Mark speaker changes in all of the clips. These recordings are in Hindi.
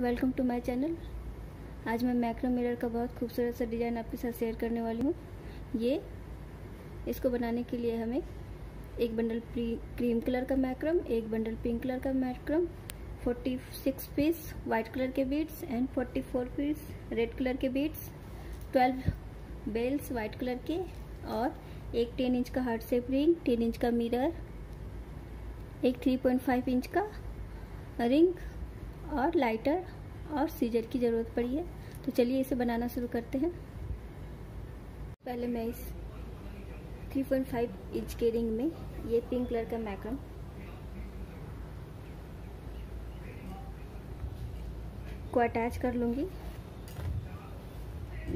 Speaker 1: Welcome to my channel. आज मैं मैक्रो मिरर का बहुत खूबसूरत सा डिज़ाइन आपके साथ शेयर करने वाली हूँ। ये, इसको बनाने के लिए हमें एक बंडल क्रीम कलर का मैक्रम, एक बंडल पिंक कलर का मैक्रम 46 पीस वाइट कलर के beads and 44 piece red colour के बीड्स 12 बेल्स वाइट कलर के और एक 10 इंच का हार्ट सेप रिंग 10 इंच का मिरर एक 3.5 इंच का रिंग और लाइटर और सीजर की ज़रूरत पड़ी है। तो चलिए इसे बनाना शुरू करते हैं। पहले मैं इस 3.5 इंच के रिंग में ये पिंक कलर का मैक्रम को अटैच कर लूँगी।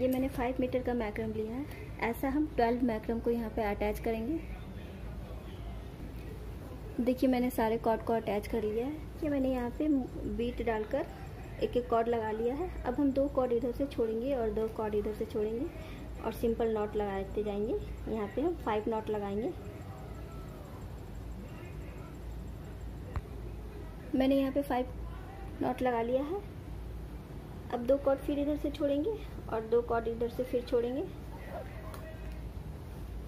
Speaker 1: ये मैंने 5 मीटर का मैक्रम लिया है। ऐसा हम 12 मैक्रम को यहाँ पे अटैच करेंगे। देखिए मैंने सारे कॉर्ड को अटैच कर लिया है। ये मैंने यहाँ पे बीट डालकर एक एक कॉर्ड लगा लिया है। अब हम दो कॉर्ड इधर से छोड़ेंगे और दो कॉर्ड इधर से छोड़ेंगे और सिंपल नॉट लगाते जाएँगे। यहाँ पे हम फाइव नॉट लगाएँगे। मैंने यहाँ पे फाइव नॉट लगा लिया है। अब दो कॉर्ड फिर इधर से छोड़ेंगे और दो कॉर्ड इधर से फिर छोड़ेंगे।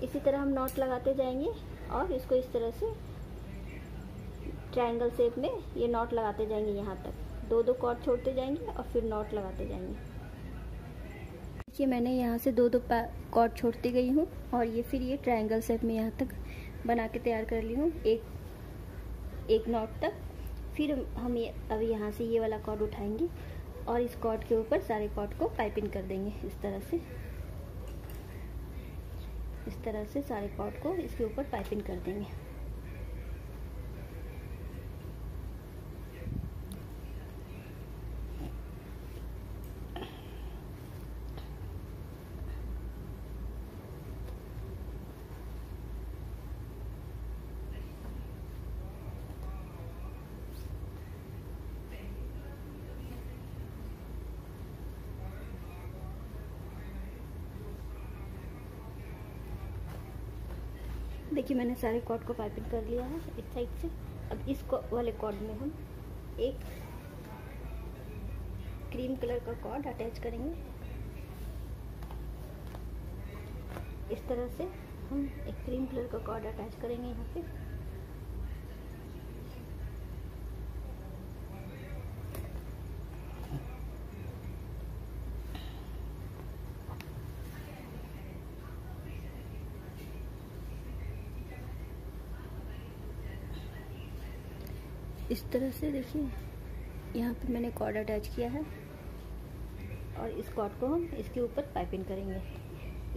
Speaker 1: इसी तरह हम नॉट लगाते जाएँगे और इसको इस तरह से ट्रायंगल शेप में ये नॉट लगाते जाएँगे यहाँ तक। दो दो कॉर्ड छोड़ते जाएँगे और फिर नॉट लगाते जाएँगे। देखिए, मैंने यहाँ से दो दो कॉर्ड छोड़ती गई हूँ और ये फिर ये ट्रायंगल शेप में यहाँ तक बना के तैयार कर ली हूँ, एक एक नॉट तक। फिर हम ये अब यहाँ से ये वाला कॉर्ड उठाएँगे और इस कॉर्ड के ऊपर सारे कॉर्ड को पाइपिंग कर देंगे इस तरह से। इस तरह से सारे कॉर्ड को इसके ऊपर पाइपिंग कर देंगे देखिए मैंने सारे कॉर्ड को पाइपिंग कर लिया है, इस साइड से। अब इस वाले कॉर्ड में हम एक क्रीम कलर का कॉर्ड अटैच करेंगे। इस तरह से हम एक क्रीम कलर का कॉर्ड अटैच करेंगे यहाँ पे। इस तरह से देखिए। यहाँ पे मैंने कॉर्ड अटैच किया है। और इस कॉर्ड को हम इसके ऊपर पाइपिंग करेंगे।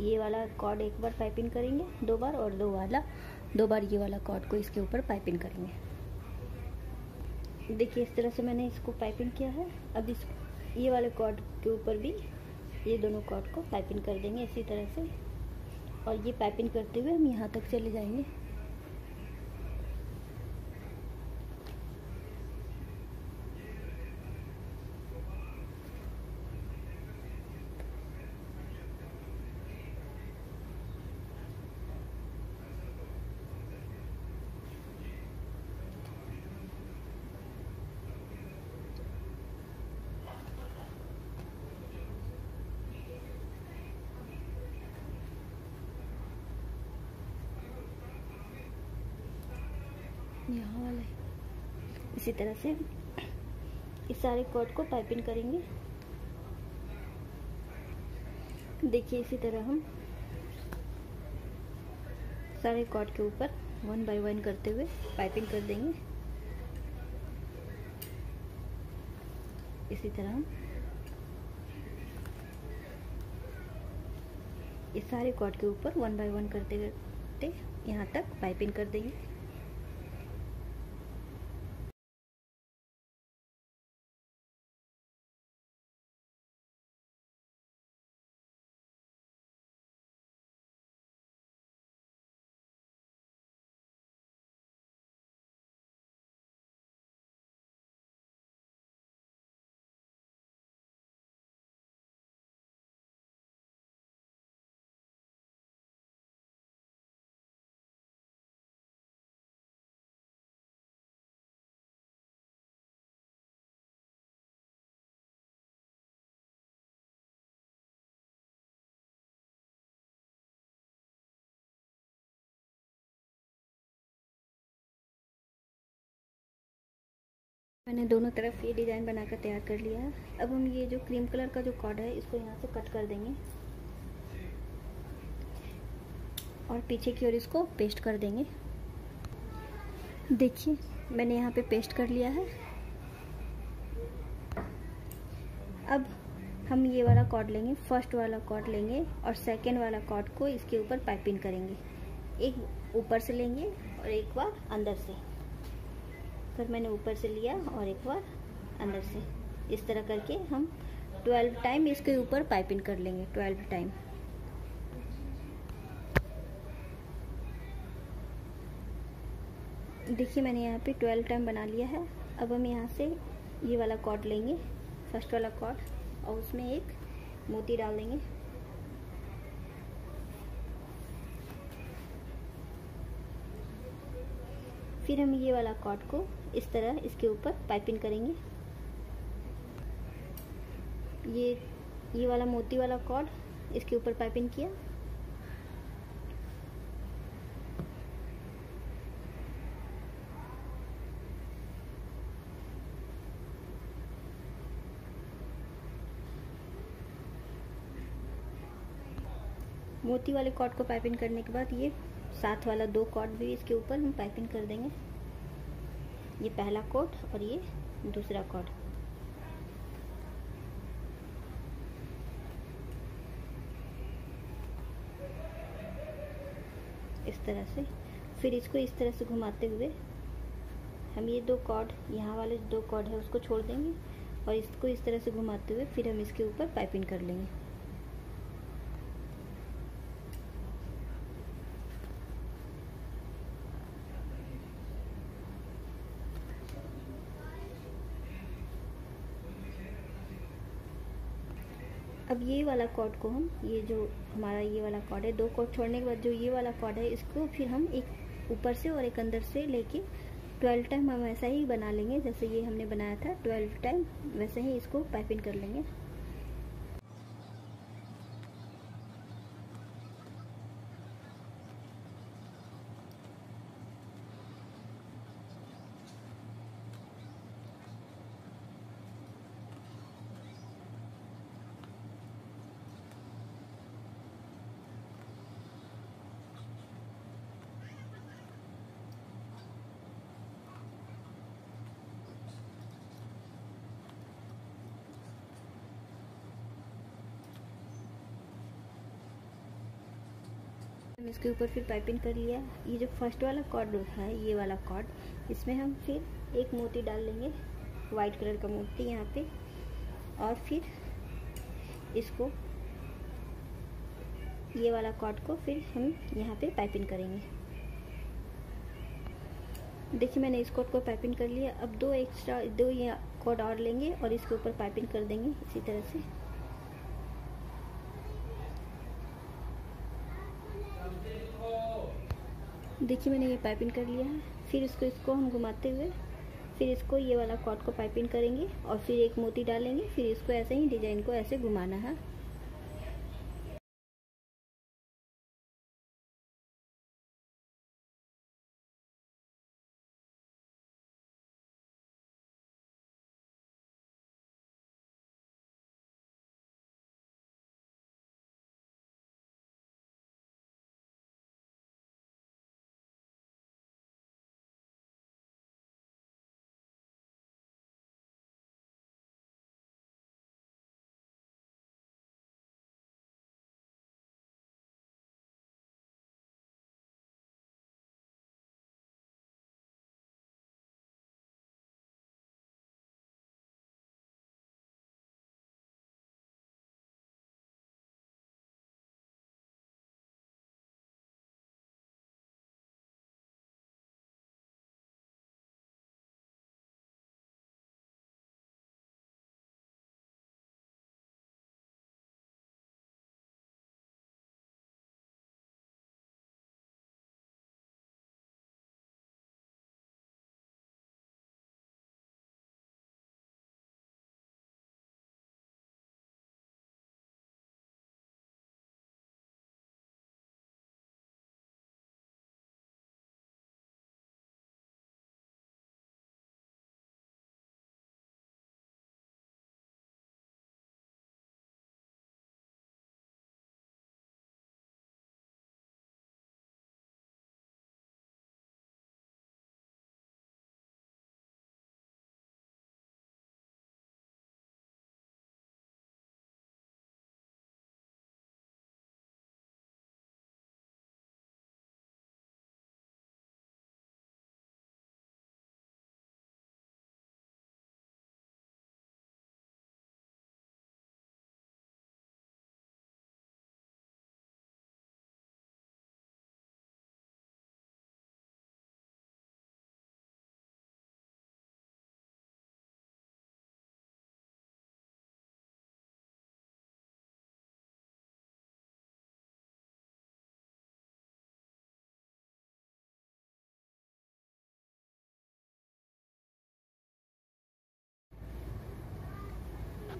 Speaker 1: ये वाला कॉर्ड एक बार पाइपिंग करेंगे, दो बार, और दो वाला, दो बार ये वाला कॉर्ड को इसके ऊपर पाइपिंग करेंगे। देखिए, इस तरह से मैंने इसको पाइपिंग किया है। अब इस, ये वाले कॉर्ड के ऊपर भी ये दोनों कॉर्ड को पाइपिंग कर देंगे इसी तरह से। और ये पाइपिंग करते हुए हम यहाँ तक चले जाएँगे यहाँ वाला इसी तरह से इस सारे कॉर्ड को पाइपिंग करेंगे। देखिए इसी तरह हम सारे कॉर्ड के ऊपर वन बाय वन करते हुए पाइपिंग कर देंगे। इसी तरह हम इस सारे कॉर्ड के ऊपर वन बाय वन करते करते यहाँ तक पाइपिंग कर देंगे। मैंने दोनों तरफ़ ये डिज़ाइन बनाकर तैयार कर लिया है। अब हम ये जो क्रीम कलर का जो कॉर्ड है, इसको यहाँ से कट कर देंगे। और पीछे की ओर इसको पेस्ट कर देंगे। देखिए, मैंने यहाँ पे पेस्ट कर लिया है। अब हम ये वाला कॉर्ड लेंगे फ़र्स्ट वाला कॉर्ड लेंगे और सेकेंड वाला कॉर्ड को इसके ऊपर पाइपिंग करेंगे। एक ऊपर से लेंगे और एक बार अंदर से। फिर मैंने ऊपर से लिया और एक बार अंदर से। इस तरह करके हम 12 टाइम इसके ऊपर पाइपिंग कर लेंगे 12 टाइम। देखिए, मैंने यहाँ पे 12 टाइम बना लिया है। अब हम यहाँ से ये वाला कॉर्ड लेंगे, फ़र्स्ट वाला कॉर्ड, और उसमें एक मोती डाल देंगे। फिर हम ये वाला कॉर्ड को इस तरह इसके ऊपर पाइपिंग करेंगे। ये ये वाला मोती वाला कॉर्ड इसके ऊपर पाइपिंग किया। मोती वाले कॉर्ड को पाइपिंग करने के बाद ये साथ वाला दो कॉर्ड भी इसके ऊपर हम पाइपिंग कर देंगे। ये पहला कॉर्ड और ये दूसरा कॉर्ड। इस तरह से। फिर इसको इस तरह से घुमाते हुए हम ये दो कॉर्ड, यहाँ वाले दो कॉर्ड है, उसको छोड़ देंगे और इसको इस तरह से घुमाते हुए फिर हम इसके ऊपर पाइपिंग कर लेंगे। अब ये वाला कॉर्ड को हम, ये जो हमारा ये वाला कॉर्ड है, दो कॉर्ड छोड़ने के बाद जो ये वाला कॉर्ड है, इसको फिर हम एक ऊपर से और एक अंदर से लेके ट्वेल्व टाइम हम ऐसा ही बना लेंगे जैसे ये हमने बनाया था ट्वेल्व टाइम वैसे ही इसको पाइपिंग कर लेंगे। इसके ऊपर फिर पाइपिंग कर लिया ये जो फ़र्स्ट वाला कॉर्ड है, ये वाला कॉर्ड इसमें हम फिर एक मोती डाल लेंगे वाइट कलर का मोती यहाँ पे। और फिर इसको, ये वाला कॉर्ड को फिर हम यहाँ पे पाइपिंग करेंगे। देखिए, मैंने इस कॉर्ड को पाइपिंग कर लिया। अब दो एक्स्ट्रा दो ये कॉर्ड और लेंगे और इसके ऊपर पाइपिंग कर देंगे, इसी तरह से। देखिए मैंने ये पाइपिंग कर लिया है। फिर इसको इसको हम घुमाते हुए, फिर इसको ये वाला कॉट को पाइपिंग करेंगे और फिर एक मोती डालेंगे। फिर इसको ऐसे ही डिज़ाइन को ऐसे घुमाना है।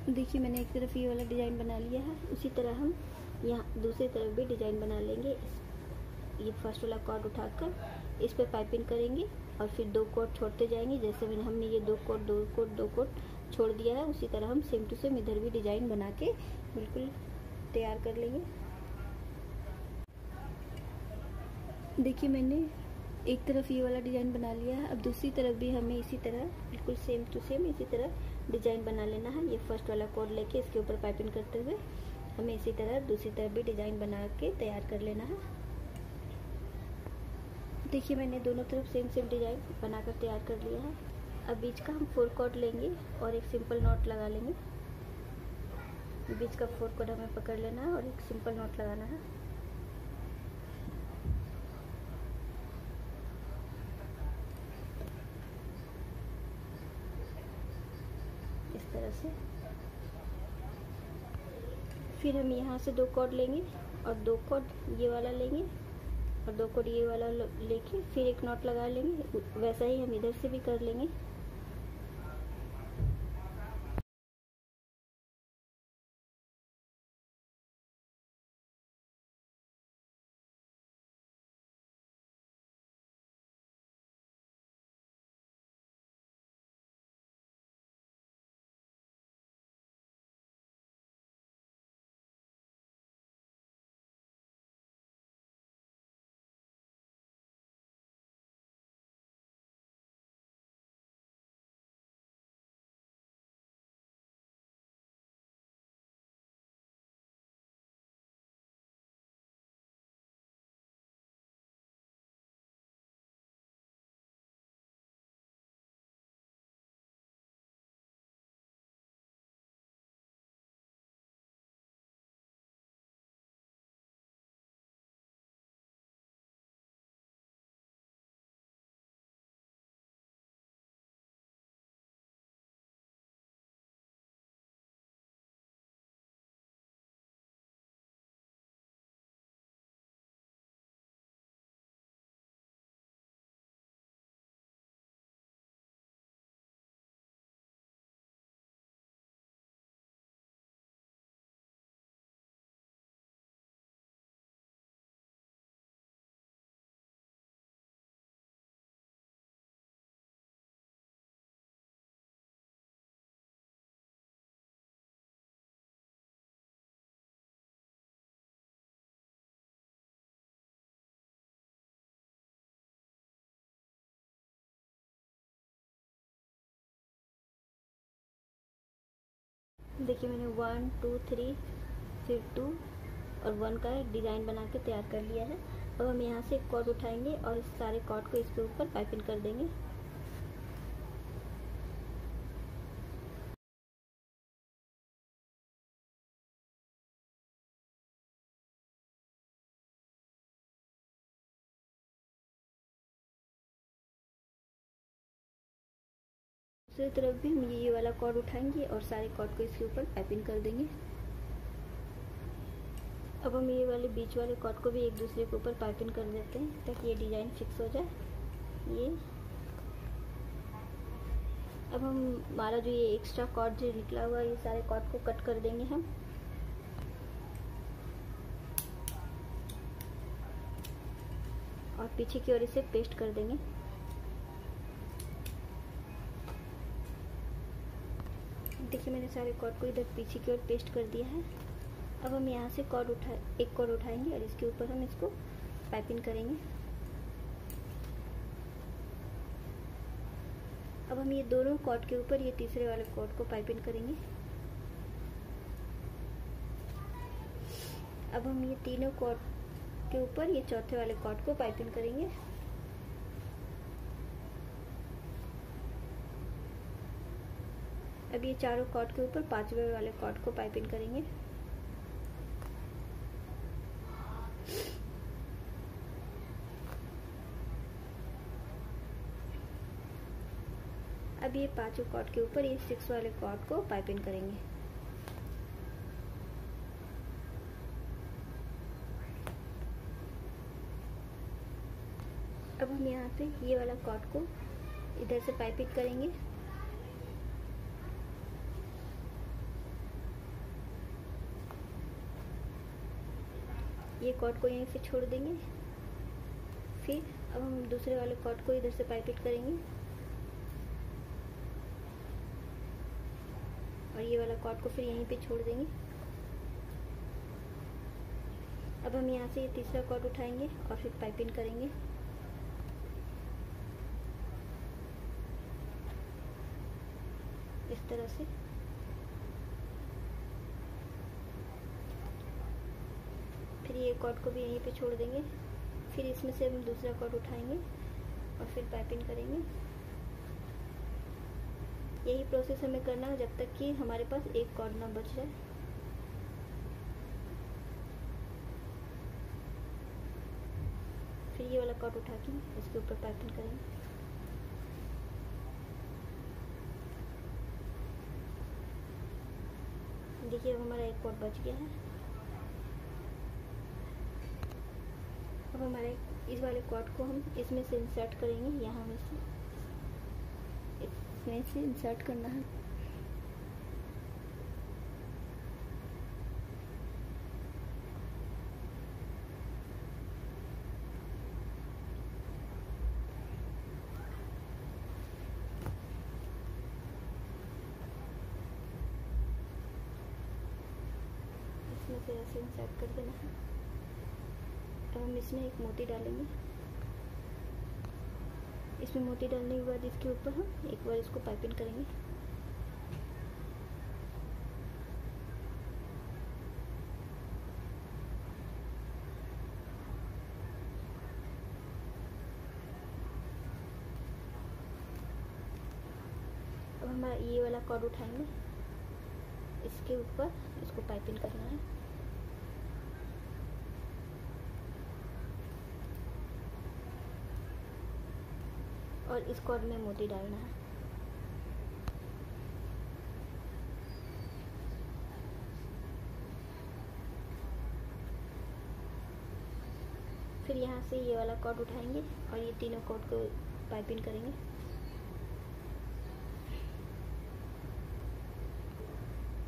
Speaker 1: देखिए, मैंने एक तरफ़ ये वाला डिज़ाइन बना लिया है। उसी तरह हम यहाँ दूसरी तरफ़ भी डिज़ाइन बना लेंगे। ये फ़र्स्ट वाला कॉर्ड उठाकर इस पर पाइपिंग करेंगे और फिर दो कोट छोड़ते जाएँगे। जैसे मैंने, हमने ये दो कोट दो कोट दो कोट छोड़ दिया है, उसी तरह हम सेम टू सेम इधर भी डिज़ाइन बना के बिल्कुल तैयार कर लेंगे। देखिए, मैंने एक तरफ़ ये वाला डिज़ाइन बना लिया है। अब दूसरी तरफ़ भी हमें इसी तरह, बिल्कुल सेम टू सेम इसी तरह डिज़ाइन बना लेना है। ये फ़र्स्ट वाला कोड लेके इसके ऊपर पाइपिंग करते हुए हमें इसी तरह दूसरी तरफ़ भी डिज़ाइन बना के तैयार कर लेना है। देखिए, मैंने दोनों तरफ़ सेम सेम डिज़ाइन बनाकर तैयार कर लिया है। अब बीच का हम फोर कोड लेंगे और एक सिंपल नॉट लगा लेंगे। बीच का फोर कोड हमें पकड़ लेना है और एक सिंपल नॉट लगाना है। तरह से। फिर हम यहाँ से दो कॉर्ड लेंगे और दो कॉर्ड ये वाला लेंगे और दो कॉर्ड ये वाला लेके फिर एक नॉट लगा लेंगे। वैसा ही हम इधर से भी कर लेंगे। देखिए मैंने वन टू थ्री फिर टू और वन का डिज़ाइन बना के तैयार कर लिया है। अब हम यहाँ से एक कॉर्ड उठाएँगे और इस सारे कॉर्ड को इसके ऊपर पाइपिंग कर देंगे। दूसरी तरफ़ भी हम ये वाला कॉर्ड उठाएँगे और सारे कॉर्ड को इसके ऊपर पाइपिंग कर देंगे। अब हम ये वाले बीच वाले कॉर्ड को भी एक दूसरे के ऊपर पाइपिंग कर देते हैं ताकि ये डिज़ाइन फिक्स हो जाए। ये। अब हम हमारा जो ये एक्स्ट्रा कॉर्ड जो निकला हुआ है, ये सारे कॉर्ड को कट कर देंगे हम। और पीछे की ओर इसे पेस्ट कर देंगे। देखिए मैंने सारे कॉर्ड को इधर पीछे की ओर पेस्ट कर दिया है। अब हम यहाँ से कॉर्ड उठा, एक कॉर्ड उठाएँगे और इसके ऊपर हम इसको पाइपिंग करेंगे। अब हम ये दोनों कॉर्ड के ऊपर, ये तीसरे वाले कॉर्ड को पाइपिंग करेंगे। अब हम ये तीनों कॉर्ड के ऊपर, ये चौथे वाले कॉर्ड को पाइपिंग करेंगे। अब ये चारों कॉर्ड के ऊपर पांचवे वाले कॉर्ड को पाइपिंग करेंगे। अब ये पाँचों कॉर्ड के ऊपर ये सिक्स वाले कॉर्ड को पाइपिंग करेंगे। अब हम यहाँ पे ये वाला कॉर्ड को इधर से पाइपिंग करेंगे। ये कॉट को यहीं से छोड़ देंगे। फिर अब हम दूसरे वाले कॉट को इधर से पाइपिट करेंगे। और ये वाला कॉट को फिर यहीं पे छोड़ देंगे। अब हम यहाँ से ये तीसरा कॉट उठाएँगे और फिर पाइपिंग करेंगे। इस तरह से। ये कॉर्ड को भी यहीं पे छोड़ देंगे। फिर इसमें से हम दूसरा कॉर्ड उठाएँगे और फिर पाइपिंग करेंगे। यही प्रोसेस हमें करना है जब तक कि हमारे पास एक कॉर्ड ना बच जाए। फिर ये वाला कॉर्ड उठा के इसके ऊपर पाइपिंग करेंगे। देखिए अब हमारा एक कॉर्ड बच गया है। अब हमारे इस वाले कॉर्ड को हम इसमें से इंसर्ट करेंगे, यहाँ में से। इसमें से इंसर्ट करना है। इसमें से ऐसे इंसर्ट कर देना है। अब हम इसमें एक मोती डालेंगे। इसमें मोती डालने के बाद इसके ऊपर हम एक बार इसको पाइपिंग करेंगे। अब हमारा ये वाला कॉर्ड उठाएँगे। इसके ऊपर इसको पाइपिंग करना है और इस कॉर्ड में मोती डालना है। फिर यहाँ से ये वाला कॉर्ड उठाएँगे और ये तीनों कॉर्ड को पाइपिंग करेंगे।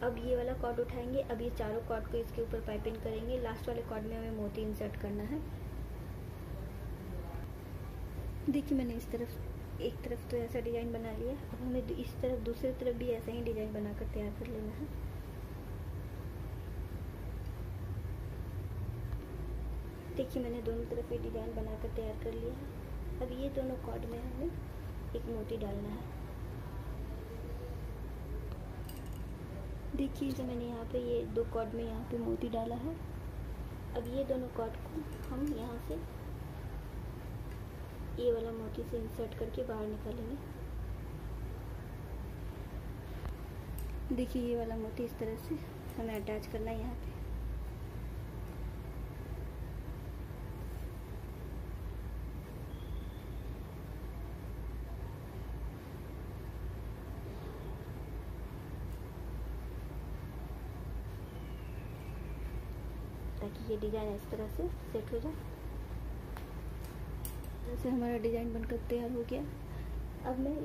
Speaker 1: अब ये वाला कॉर्ड उठाएँगे। अब ये चारों कॉर्ड को इसके ऊपर पाइपिंग करेंगे। लास्ट वाले कॉर्ड में हमें मोती इंसर्ट करना है। देखिए मैंने इस तरफ़ एक तरफ़ तो ऐसा डिज़ाइन बना लिया अब हमें इस तरफ़, दूसरी तरफ़ भी ऐसा ही डिज़ाइन बनाकर तैयार कर लेना है। देखिए, मैंने दोनों तरफ़ ये डिज़ाइन बनाकर तैयार कर लिया है। अब ये दोनों कॉर्ड में हमें एक मोती डालना है। देखिए, जो मैंने यहाँ पे ये दो कॉर्ड में यहाँ पे मोती डाला है। अब ये दोनों कॉर्ड को हम यहाँ से ये वाला मोती से इंसर्ट करके बाहर निकालेंगे देखिए ये वाला मोती इस तरह से हमें अटैच करना है यहाँ पे। ताकि ये डिज़ाइन इस तरह से सेट हो जाए। जैसे हमारा डिज़ाइन बनकर तैयार हो गया। अब मैं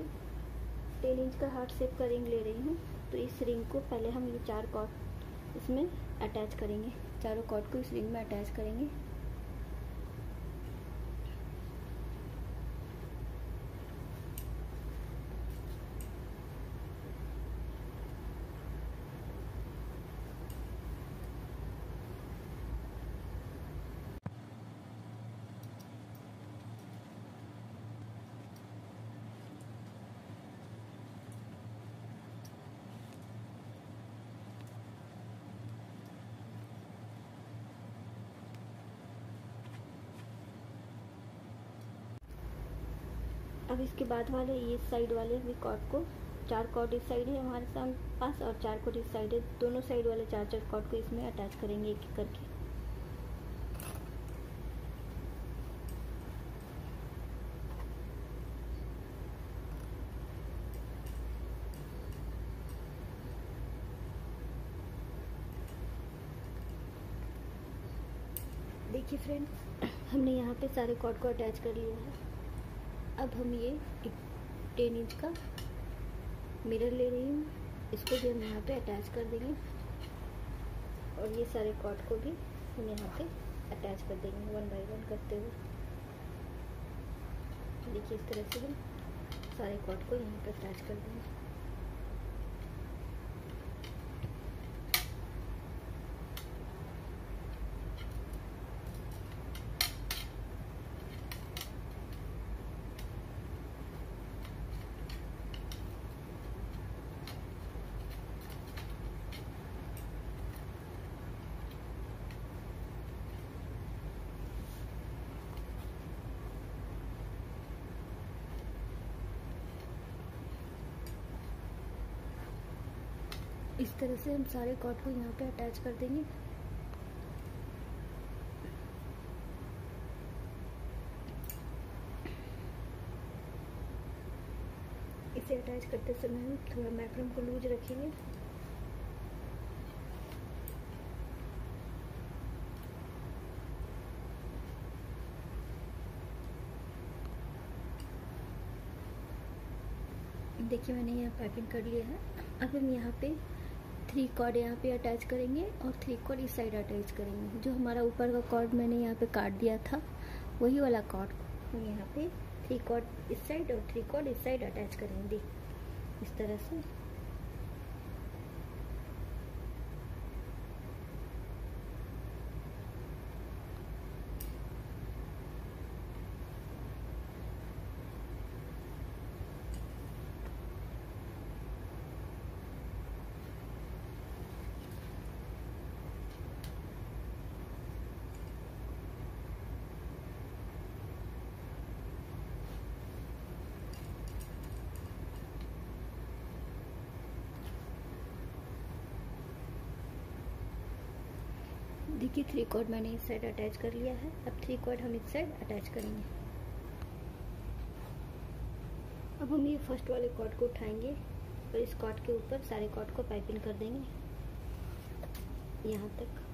Speaker 1: टेन इंच का हार्ट शेप का रिंग ले रही हूँ। तो इस रिंग को पहले हम ये चार कॉट इसमें अटैच करेंगे। चारों कॉट को इस रिंग में अटैच करेंगे। अब इसके बाद वाले, ये साइड वाले भी कॉर्ड को, चार कॉर्ड इस साइड है, हमारे पास और चार कॉर्ड इस साइड है। दोनों साइड वाले चार चार कॉर्ड को इसमें अटैच करेंगे एक एक करके। देखिए फ्रेंड्स हमने यहाँ पे सारे कॉर्ड को अटैच कर लिया है। अब हम ये टेन इंच का मिरर ले रही हूँ। इसको भी हम यहाँ पे अटैच कर देंगे। और ये सारे कॉर्ड को भी हम यहाँ पे अटैच कर देंगे वन बाय वन करते हुए। देखिए इस तरह से हम सारे कॉट को यहाँ पे अटैच कर देंगे। इस तरह से हम सारे कॉट को यहाँ पे अटैच कर देंगे। इसे अटैच करते समय हम थोड़ा मैक्रम को लूज रखेंगे। देखिए मैंने यहाँ पाइपिंग कर लिया है। अब हम यहाँ पे थ्री कॉर्ड यहाँ पे अटैच करेंगे और थ्री कॉर्ड इस साइड अटैच करेंगे। जो हमारा ऊपर का कॉर्ड मैंने यहाँ पे काट दिया था, वही वाला कॉर्ड हम यहाँ पे थ्री कॉर्ड इस साइड और थ्री कॉर्ड इस साइड अटैच करेंगे। इस तरह से देखिए थ्री कॉर्ड मैंने इस साइड अटैच कर लिया है। अब थ्री कॉर्ड हम इस साइड अटैच करेंगे। अब हम ये फ़र्स्ट वाले कॉर्ड को उठाएँगे और इस कॉर्ड के ऊपर सारे कॉर्ड को पाइपिंग कर देंगे। यहाँ तक।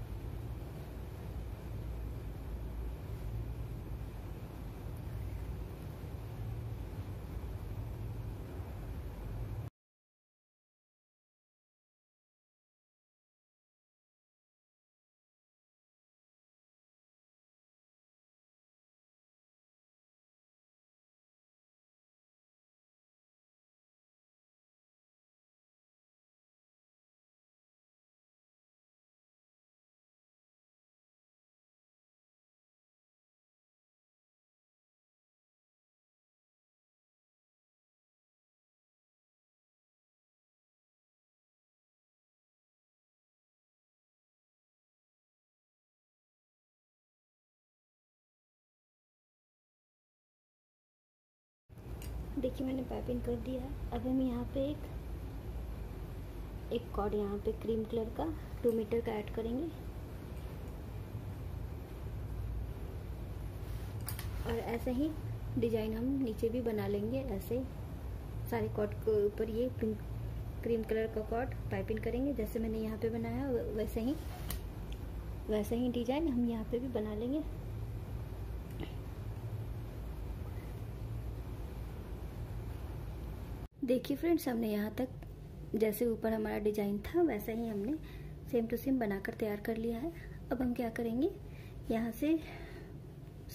Speaker 1: देखिए, मैंने पाइपिंग कर दिया। अब हम यहाँ पे एक एक कॉर्ड यहाँ पे क्रीम कलर का टू मीटर का ऐड करेंगे। और ऐसे ही डिज़ाइन हम नीचे भी बना लेंगे, ऐसे सारे कॉर्ड के ऊपर ये पिंक क्रीम कलर का कॉर्ड पाइपिंग करेंगे, जैसे मैंने यहाँ पे बनाया, वैसे ही वैसे ही डिज़ाइन हम यहाँ पे भी बना लेंगे। देखिए फ्रेंड्स हमने यहाँ तक जैसे ऊपर हमारा डिज़ाइन था, वैसा ही हमने सेम टू सेम बनाकर तैयार कर लिया है। अब हम क्या करेंगे? यहाँ से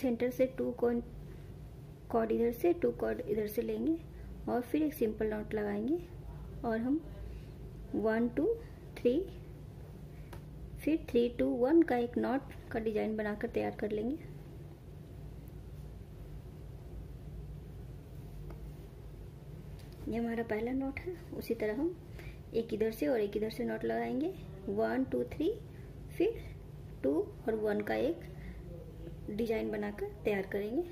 Speaker 1: सेंटर से टू कॉन कॉर्ड इधर से टू कॉर्ड इधर से लेंगे और फिर एक सिंपल नॉट लगाएँगे और हम वन टू थ्री फिर थ्री टू वन का एक नॉट का डिज़ाइन बनाकर तैयार कर लेंगे। ये हमारा पहला नोट है। उसी तरह हम एक इधर से और एक इधर से नोट लगाएँगे। वन टू थ्री फिर टू और वन का एक डिज़ाइन बनाकर तैयार करेंगे।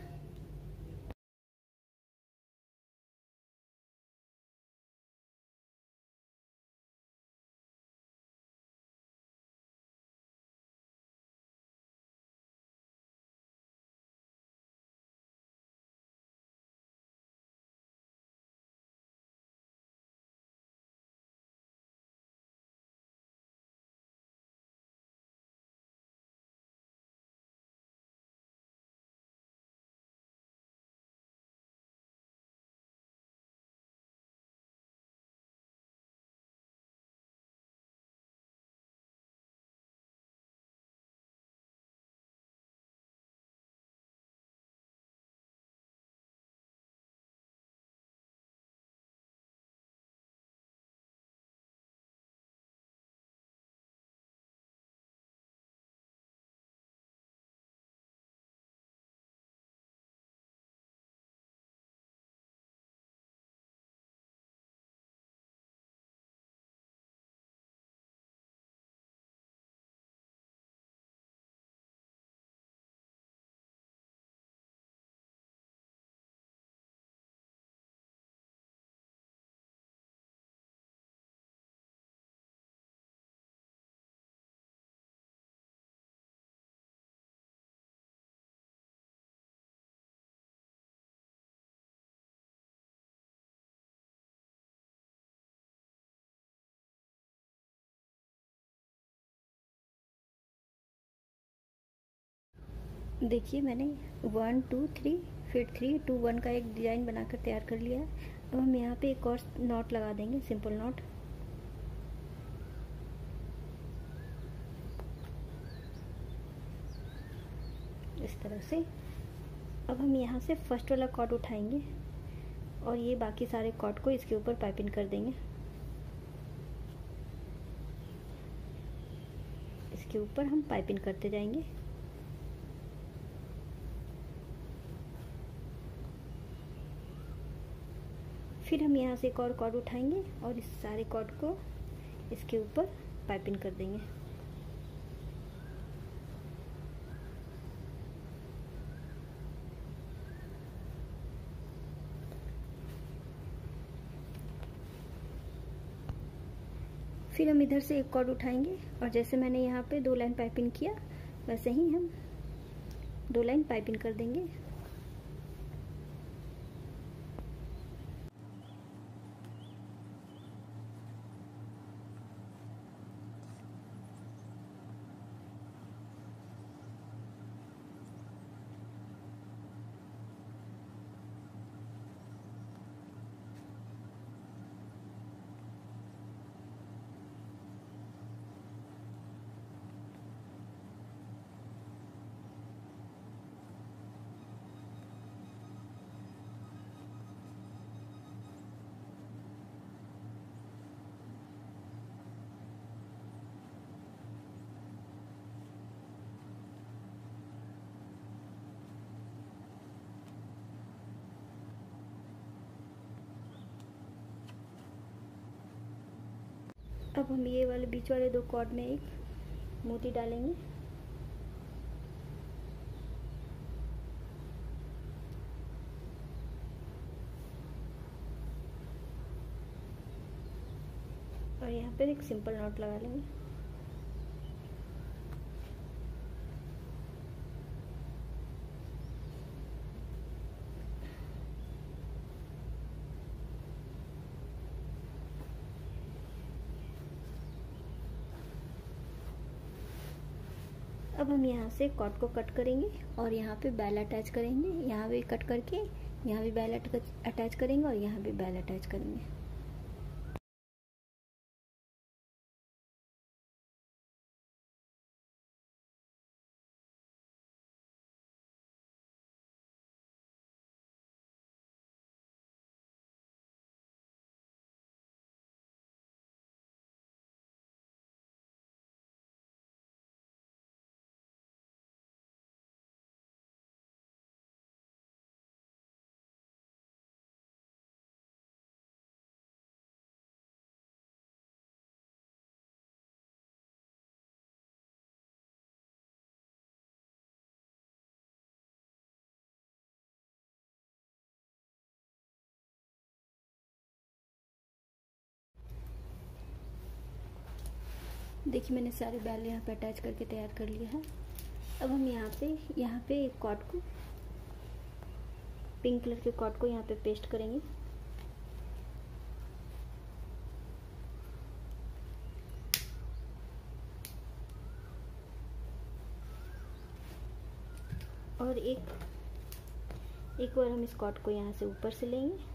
Speaker 1: देखिए मैंने वन, टू, थ्री, फिर थ्री, टू, वन का एक डिज़ाइन बनाकर तैयार कर लिया है। अब हम यहाँ पे एक और नॉट लगा देंगे सिंपल नॉट इस तरह से। अब हम यहाँ से फ़र्स्ट वाला कॉट उठाएँगे और ये बाकी सारे कॉट को इसके ऊपर पाइपिंग कर देंगे। इसके ऊपर हम पाइपिंग करते जाएँगे। फिर हम यहाँ से एक और कॉर्ड उठाएँगे और इस सारे कॉर्ड को इसके ऊपर पाइपिंग कर देंगे। फिर हम इधर से एक कॉर्ड उठाएँगे और जैसे मैंने यहाँ पे दो लाइन पाइपिंग किया, वैसे ही हम दो लाइन पाइपिंग कर देंगे। अब हम ये वाले बीच वाले दो कॉर्ड में एक मोती डालेंगे। और यहाँ पर एक सिंपल नॉट लगा लेंगे। हम यहाँ से कॉट को कट करेंगे और यहाँ पे बैल अटैच करेंगे। यहाँ भी कट करके, यहाँ भी बैल अटैच करेंगे और यहाँ भी बैल अटैच करेंगे। देखिए, मैंने सारे बैल यहाँ पे अटैच करके तैयार कर लिया है। अब हम यहाँ पे यहाँ पे एक कॉट को पिंक कलर के कॉट को यहाँ पे पेस्ट करेंगे। और एक एक बार हम इस कॉट को यहाँ से ऊपर से लेंगे।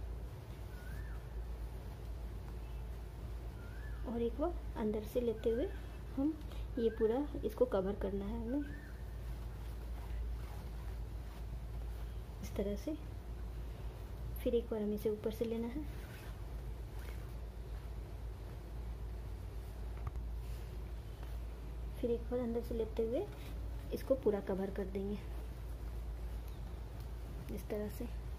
Speaker 1: और एक बार अंदर से लेते हुए हम ये पूरा इसको कवर करना है हमें। इस तरह से। फिर एक बार हमें इसे ऊपर से लेना है। फिर एक बार अंदर से लेते हुए इसको पूरा कवर कर देंगे। इस तरह से।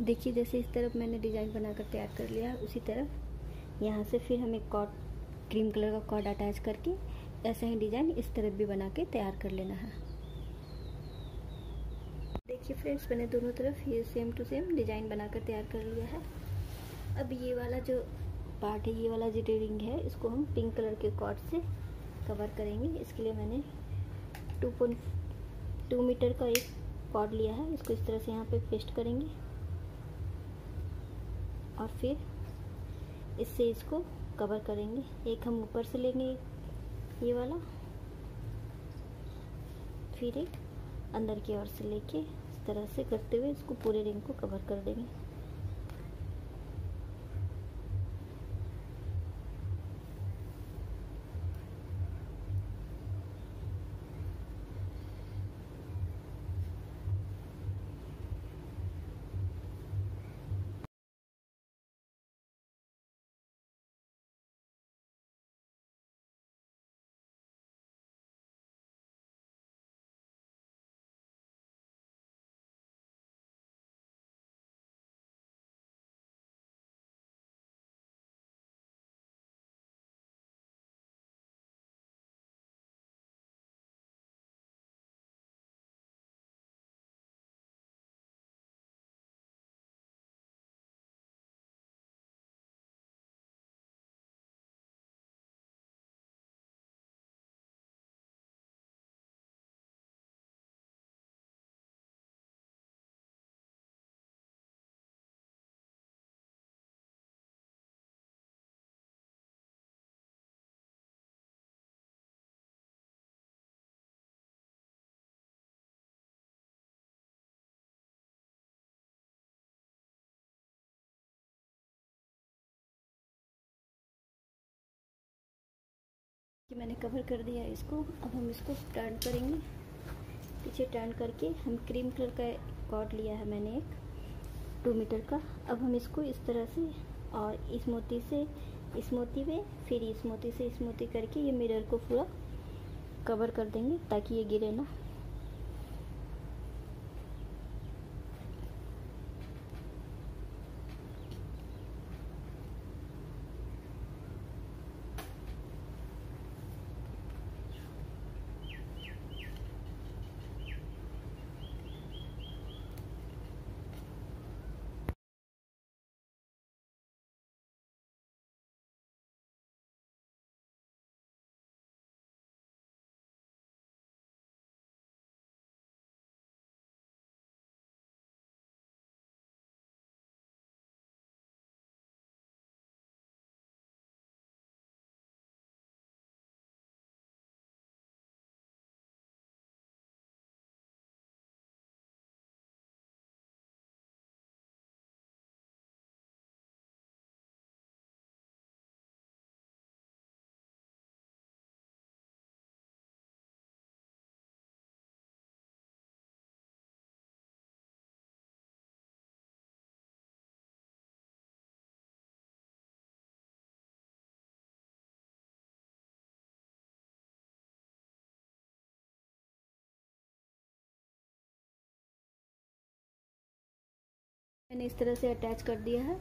Speaker 1: देखिए, जैसे इस तरफ़ मैंने डिज़ाइन बनाकर तैयार कर लिया उसी तरफ़ यहाँ से फिर हम एक कॉट, क्रीम कलर का कॉर्ड अटैच करके ऐसा ही डिज़ाइन इस तरफ़ भी बना के तैयार कर लेना है। देखिए फ्रेंड्स, मैंने दोनों तरफ़ ये सेम टू सेम डिज़ाइन बनाकर तैयार कर लिया है। अब ये वाला जो पार्ट है, ये वाला जो रिंग है, इसको हम पिंक कलर के कॉर्ड से कवर करेंगे। इसके लिए मैंने टू पॉइंट टू मीटर का एक कॉर्ड लिया है, इसको इस तरह से यहाँ पे पेस्ट करेंगे। और फिर इससे इसको कवर करेंगे। एक हम ऊपर से लेंगे ये वाला, फिर एक अंदर की ओर से लेके इस तरह से करते हुए इसको पूरे रिंग को कवर कर देंगे। कि मैंने कवर कर दिया है इसको। अब हम इसको टर्न करेंगे। पीछे टर्न करके हम क्रीम कलर का कॉर्ड लिया है मैंने एक टू मीटर का। अब हम इसको इस तरह से और इस मोती से, इस मोती में फिर इस मोती से इस मोती करके ये मिरर को पूरा कवर कर देंगे ताकि ये गिरे ना। मैंने इस तरह से अटैच कर दिया है।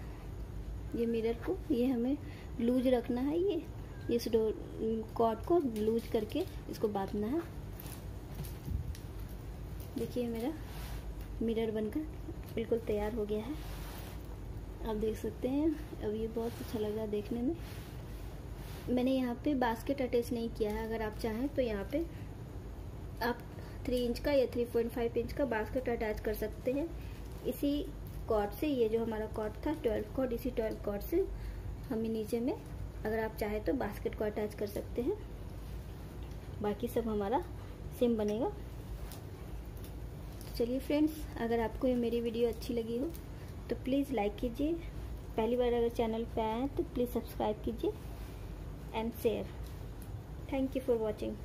Speaker 1: ये मिरर को, ये हमें लूज रखना है, ये इस डोर कॉर्ड को लूज करके इसको बांधना है। देखिए मेरा मिरर बनकर बिल्कुल तैयार हो गया है। आप देख सकते हैं, अब ये बहुत अच्छा लग रहा है देखने में। मैंने यहाँ पे बास्केट अटैच नहीं किया है, अगर आप चाहें तो यहाँ पे आप थ्री इंच का या थ्री पॉइंट फाइव इंच का बास्केट अटैच कर सकते हैं। इसी कॉर्ड से, ये जो हमारा कॉर्ड था ट्वेल्व कॉर्ड इसी ट्वेल्व कॉर्ड से हमें नीचे में, अगर आप चाहे तो बास्केट को अटैच कर सकते हैं। बाकी सब हमारा सेम बनेगा। तो चलिए फ्रेंड्स अगर आपको ये मेरी वीडियो अच्छी लगी हो तो प्लीज़ लाइक कीजिए। पहली बार अगर चैनल पे आए तो प्लीज़ सब्सक्राइब कीजिए and share thank you for watching